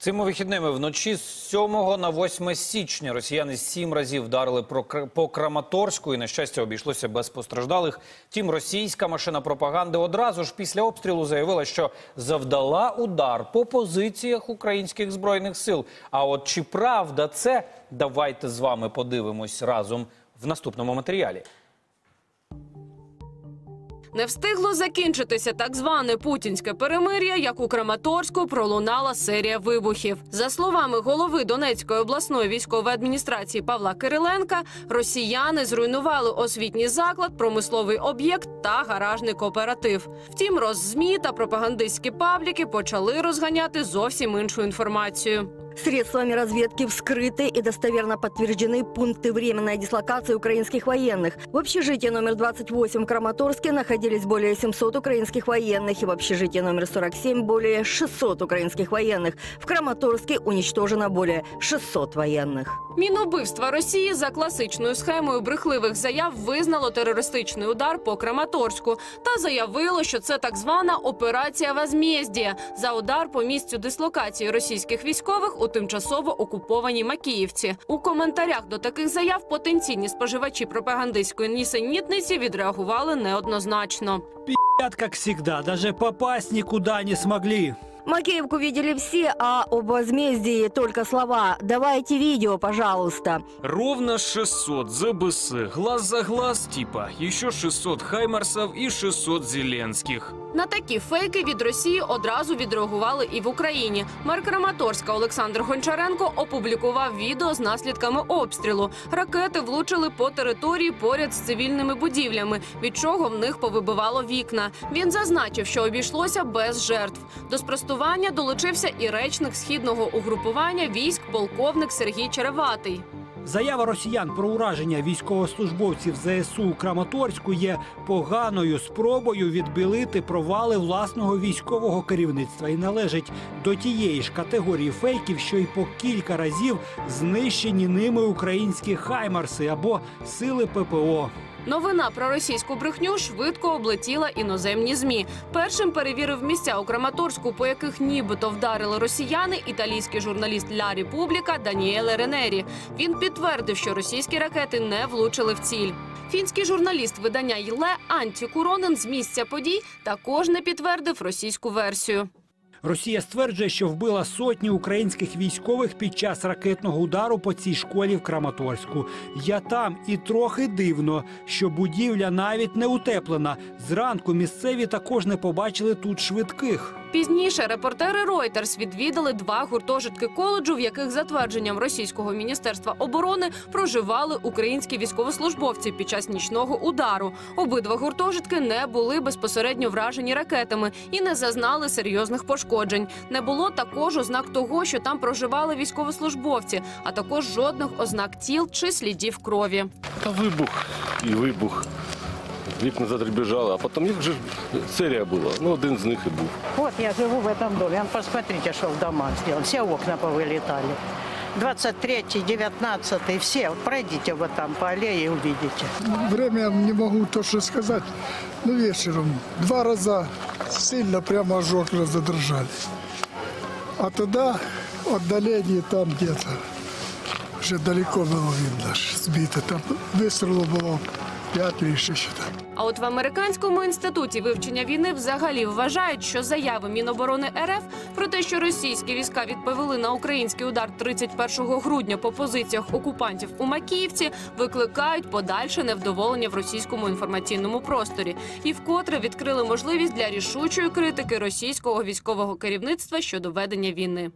Цими вихідними вночі з 7 на 8 січня росіяни сім разів вдарили по Краматорську і, на щастя, обійшлося без постраждалих. Втім, російська машина пропаганди одразу ж після обстрілу заявила, що завдала удар по позиціях українських збройних сил. А от чи правда це, давайте з вами подивимось разом в наступному матеріалі. Не встигло закінчитися так зване путінське перемир'я, як у Краматорську пролунала серія вибухів. За словами голови Донецької обласної військової адміністрації Павла Кириленка, росіяни зруйнували освітній заклад, промисловий об'єкт та гаражний кооператив. Втім, Роззмі та пропагандистські пабліки почали розганяти зовсім іншу інформацію. Средствами разведки вскрыты и достоверно подтверждены пункты временной дислокации украинских военных. В общежитии номер 28 в Краматорске находились более 700 украинских военных и в общежитии номер 47 более 600 украинских военных. В Краматорске уничтожено более 600 военных. Мінубивства Росії за класичною схемою брехливих заяв визнало терористичний удар по Краматорську та заявило, що це так звана операція Возмездія за удар по місцю дислокації російських військових у тимчасово окупованій Макіївці. У коментарях до таких заяв потенційні споживачі пропагандистської нісенітниці відреагували неоднозначно. Пи***ят, як завжди, навіть попасть нікуди не смогли. Макеевку видели все, а об возмездии только слова. Давайте видео, пожалуйста. Ровно 600 ЗБС, глаз за глаз типа, еще 600 Хаймарсов и 600 Зеленских. На такі фейки від Росії одразу відреагували і в Україні. Мер Краматорська Олександр Гончаренко опублікував відео з наслідками обстрілу. Ракети влучили по території поряд з цивільними будівлями, від чого в них повибивало вікна. Він зазначив, що обійшлося без жертв. До спростування долучився і речник східного угрупування військ полковник Сергій Череватий. Заява росіян про ураження військовослужбовців ЗСУ у Краматорську є поганою спробою відбілити провали власного військового керівництва і належить до тієї ж категорії фейків, що й по кілька разів знищені ними українські хаймарси або сили ППО. Новина про російську брехню швидко облетіла іноземні змі. Першим перевірив місця у Краматорську, по яких нібито вдарили росіяни. Італійський журналіст Ля Републіка Даніеле Ренері. Він підтвердив, що російські ракети не влучили в ціль. Фінський журналіст видання Йле Анті Куронен з місця подій також не підтвердив російську версію. Росія стверджує, що вбила сотні українських військових під час ракетного удару по цій школі в Краматорську. Я там і трохи дивно, що будівля навіть не утеплена. Зранку місцеві також не побачили тут швидких. Пізніше репортери Reuters відвідали два гуртожитки коледжу, в яких за твердженням російського міністерства оборони проживали українські військовослужбовці під час нічного удару. Обидва гуртожитки не були безпосередньо вражені ракетами і не зазнали серйозних пошкоджень. Не було також ознак того, що там проживали військовослужбовці, а також жодних ознак тіл чи слідів крові. Та вибух і вибух Вікна задребіжали, а потім їх вже серія була. Ну, один з них і був. Вот я живу в этом доме. Вон, Посмотрите, что в домах сделано. Все окна повылетали. 23 19 все. Вот пройдите вот там по аллее и увидите. Время я не могу точно сказать, но вечером два раза сильно прямо ожог задрожали. А тогда отдаление там где-то уже далеко было видно, аж сбито. Там выстрелов было или шесть. что-то. А от в американському інституті вивчення війни взагалі вважають, що заяви Міноборони РФ про те, що російські війська відповіли на український удар 31 грудня по позиціях окупантів у Макіївці, викликають подальше невдоволення в російському інформаційному просторі і вкотре відкрили можливість для рішучої критики російського військового керівництва щодо ведення війни.